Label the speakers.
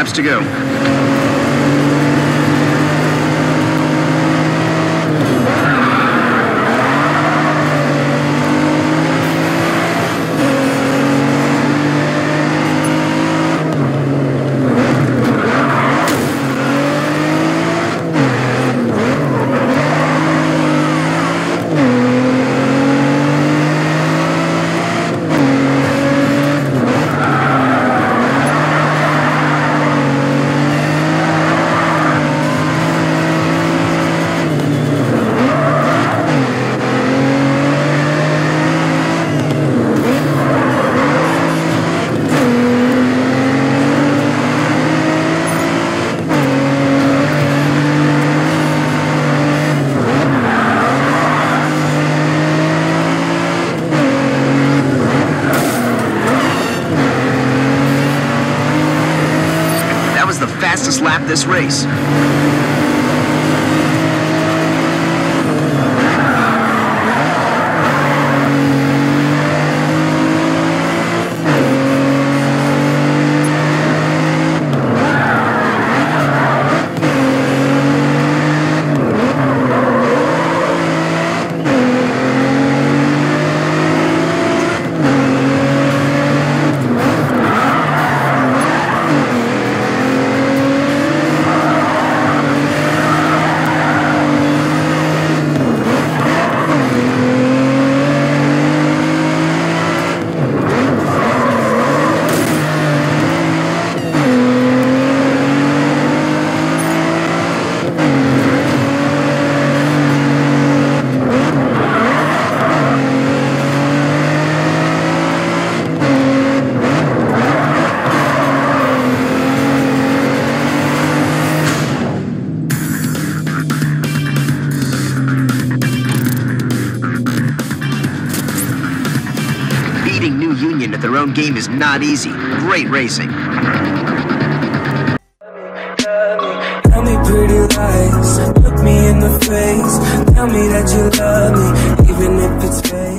Speaker 1: laps to go. Fastest lap this race. beating New Union at their own game is not easy. Great racing.
Speaker 2: Tell me pretty lies, look me in the face, tell me that you love me, even if it's fake.